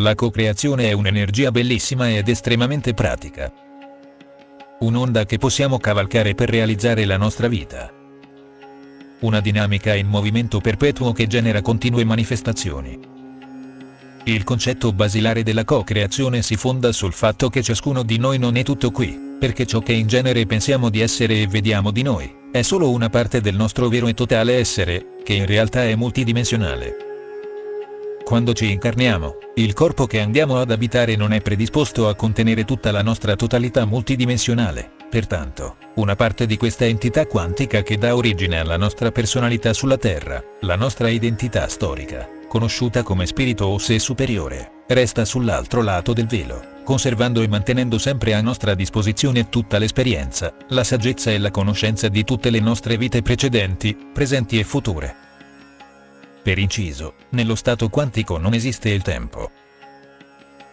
La co-creazione è un'energia bellissima ed estremamente pratica. Un'onda che possiamo cavalcare per realizzare la nostra vita. Una dinamica in movimento perpetuo che genera continue manifestazioni. Il concetto basilare della co-creazione si fonda sul fatto che ciascuno di noi non è tutto qui, perché ciò che in genere pensiamo di essere e vediamo di noi, è solo una parte del nostro vero e totale essere, che in realtà è multidimensionale. Quando ci incarniamo, il corpo che andiamo ad abitare non è predisposto a contenere tutta la nostra totalità multidimensionale, pertanto, una parte di questa entità quantica che dà origine alla nostra personalità sulla Terra, la nostra identità storica, conosciuta come spirito o sé superiore, resta sull'altro lato del velo, conservando e mantenendo sempre a nostra disposizione tutta l'esperienza, la saggezza e la conoscenza di tutte le nostre vite precedenti, presenti e future. Per inciso, nello stato quantico non esiste il tempo.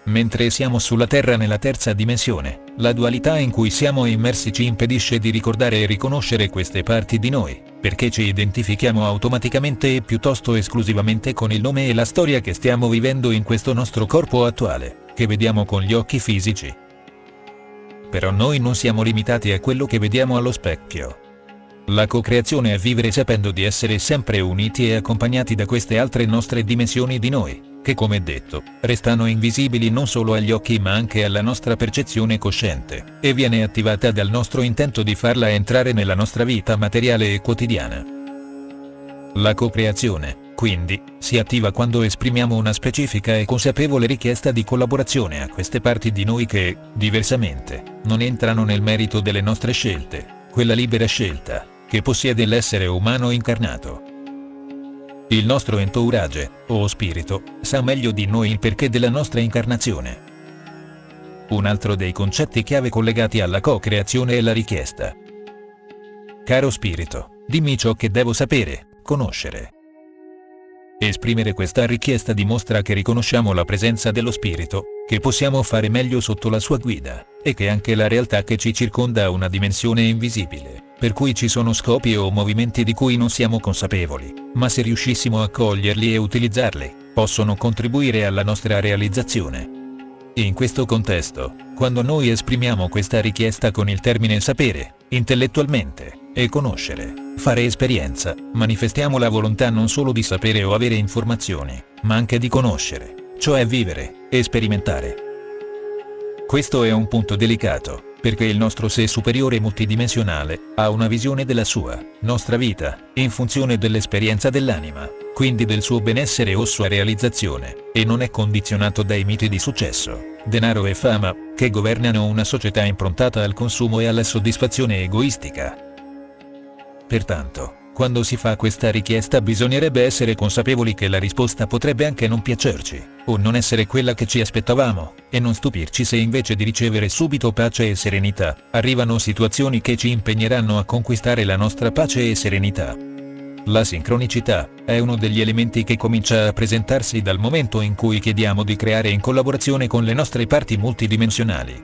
Mentre siamo sulla Terra nella terza dimensione, la dualità in cui siamo immersi ci impedisce di ricordare e riconoscere queste parti di noi, perché ci identifichiamo automaticamente e piuttosto esclusivamente con il nome e la storia che stiamo vivendo in questo nostro corpo attuale, che vediamo con gli occhi fisici. Però noi non siamo limitati a quello che vediamo allo specchio. La co-creazione è vivere sapendo di essere sempre uniti e accompagnati da queste altre nostre dimensioni di noi, che come detto, restano invisibili non solo agli occhi ma anche alla nostra percezione cosciente, e viene attivata dal nostro intento di farla entrare nella nostra vita materiale e quotidiana. La co-creazione, quindi, si attiva quando esprimiamo una specifica e consapevole richiesta di collaborazione a queste parti di noi che, diversamente, non entrano nel merito delle nostre scelte, quella libera scelta, che possiede l'essere umano incarnato. Il nostro entourage, o spirito, sa meglio di noi il perché della nostra incarnazione. Un altro dei concetti chiave collegati alla co-creazione è la richiesta. Caro spirito, dimmi ciò che devo sapere, conoscere. Esprimere questa richiesta dimostra che riconosciamo la presenza dello spirito, che possiamo fare meglio sotto la sua guida, e che anche la realtà che ci circonda ha una dimensione invisibile per cui ci sono scopi o movimenti di cui non siamo consapevoli, ma se riuscissimo a coglierli e utilizzarli, possono contribuire alla nostra realizzazione. In questo contesto, quando noi esprimiamo questa richiesta con il termine sapere, intellettualmente, e conoscere, fare esperienza, manifestiamo la volontà non solo di sapere o avere informazioni, ma anche di conoscere, cioè vivere, e sperimentare. Questo è un punto delicato, perché il nostro sé superiore multidimensionale ha una visione della sua, nostra vita, in funzione dell'esperienza dell'anima, quindi del suo benessere o sua realizzazione, e non è condizionato dai miti di successo, denaro e fama, che governano una società improntata al consumo e alla soddisfazione egoistica. Pertanto, quando si fa questa richiesta bisognerebbe essere consapevoli che la risposta potrebbe anche non piacerci, o non essere quella che ci aspettavamo, e non stupirci se invece di ricevere subito pace e serenità, arrivano situazioni che ci impegneranno a conquistare la nostra pace e serenità. La sincronicità è uno degli elementi che comincia a presentarsi dal momento in cui chiediamo di creare in collaborazione con le nostre parti multidimensionali.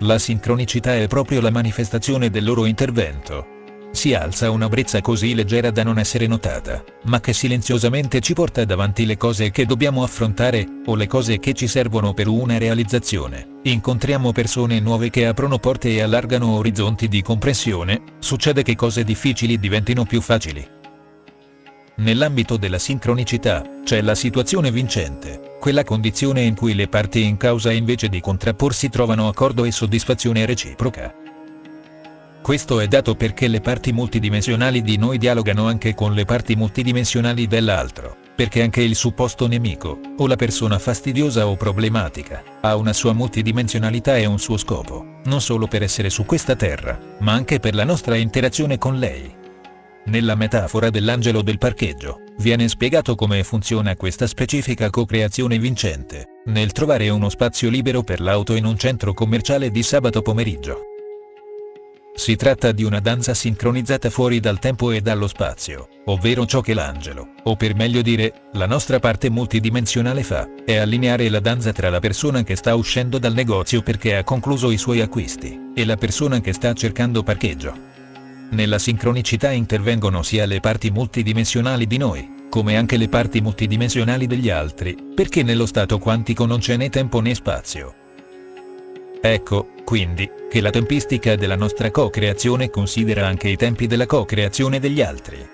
La sincronicità è proprio la manifestazione del loro intervento, si alza una brezza così leggera da non essere notata, ma che silenziosamente ci porta davanti le cose che dobbiamo affrontare, o le cose che ci servono per una realizzazione. Incontriamo persone nuove che aprono porte e allargano orizzonti di comprensione, succede che cose difficili diventino più facili. Nell'ambito della sincronicità, c'è la situazione vincente, quella condizione in cui le parti in causa invece di contrapporsi trovano accordo e soddisfazione reciproca. Questo è dato perché le parti multidimensionali di noi dialogano anche con le parti multidimensionali dell'altro, perché anche il supposto nemico, o la persona fastidiosa o problematica, ha una sua multidimensionalità e un suo scopo, non solo per essere su questa terra, ma anche per la nostra interazione con lei. Nella metafora dell'angelo del parcheggio, viene spiegato come funziona questa specifica co-creazione vincente, nel trovare uno spazio libero per l'auto in un centro commerciale di sabato pomeriggio. Si tratta di una danza sincronizzata fuori dal tempo e dallo spazio, ovvero ciò che l'angelo, o per meglio dire, la nostra parte multidimensionale fa, è allineare la danza tra la persona che sta uscendo dal negozio perché ha concluso i suoi acquisti, e la persona che sta cercando parcheggio. Nella sincronicità intervengono sia le parti multidimensionali di noi, come anche le parti multidimensionali degli altri, perché nello stato quantico non c'è né tempo né spazio. Ecco, quindi, che la tempistica della nostra co-creazione considera anche i tempi della co-creazione degli altri.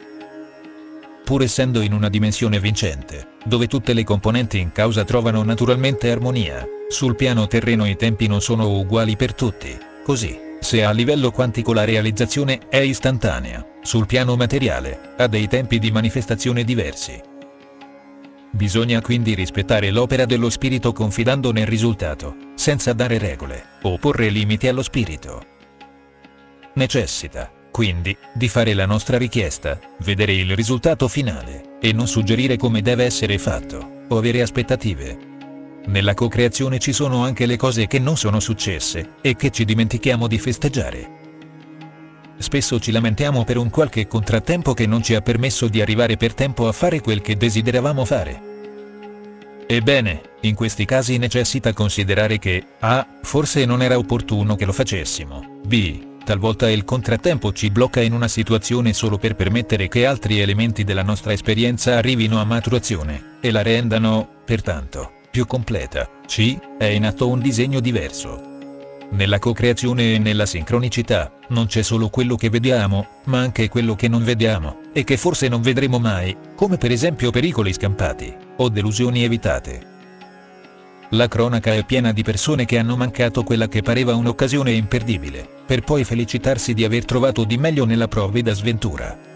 Pur essendo in una dimensione vincente, dove tutte le componenti in causa trovano naturalmente armonia, sul piano terreno i tempi non sono uguali per tutti, così, se a livello quantico la realizzazione è istantanea, sul piano materiale, ha dei tempi di manifestazione diversi. Bisogna quindi rispettare l'opera dello spirito confidando nel risultato, senza dare regole, o porre limiti allo spirito. Necessita, quindi, di fare la nostra richiesta, vedere il risultato finale, e non suggerire come deve essere fatto, o avere aspettative. Nella co-creazione ci sono anche le cose che non sono successe, e che ci dimentichiamo di festeggiare. Spesso ci lamentiamo per un qualche contrattempo che non ci ha permesso di arrivare per tempo a fare quel che desideravamo fare. Ebbene, in questi casi necessita considerare che A. Forse non era opportuno che lo facessimo. B. Talvolta il contrattempo ci blocca in una situazione solo per permettere che altri elementi della nostra esperienza arrivino a maturazione, e la rendano, pertanto, più completa. C. È in atto un disegno diverso, nella co-creazione e nella sincronicità, non c'è solo quello che vediamo, ma anche quello che non vediamo, e che forse non vedremo mai, come per esempio pericoli scampati, o delusioni evitate. La cronaca è piena di persone che hanno mancato quella che pareva un'occasione imperdibile, per poi felicitarsi di aver trovato di meglio nella provvida sventura.